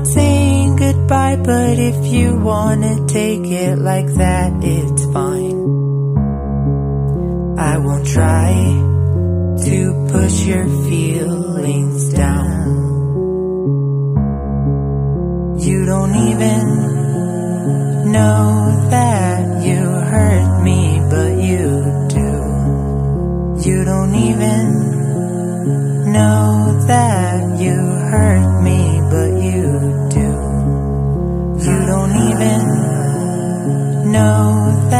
not saying goodbye, but if you wanna take it like that, it's fine. I won't try to push your feelings down. You don't even know that know that